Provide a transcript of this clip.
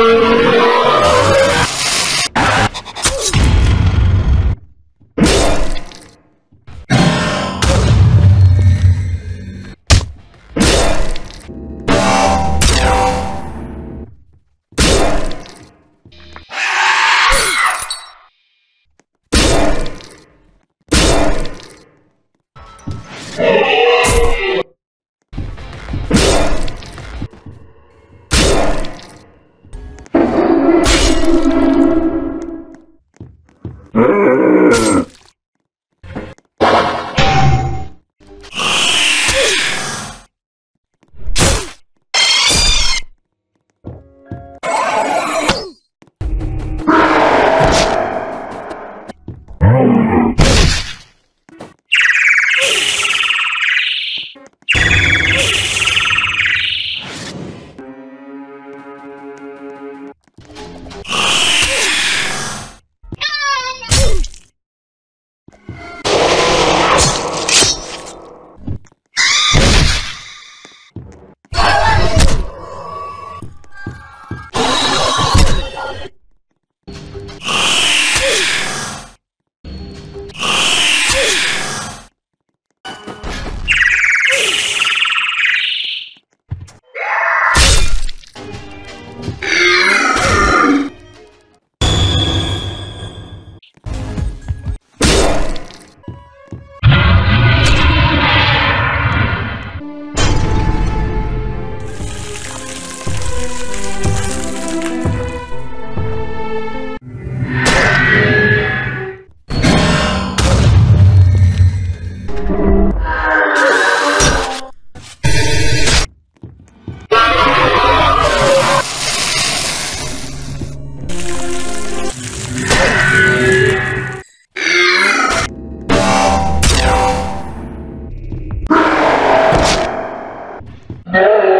Mm-hmm. Mm-hmm. Não.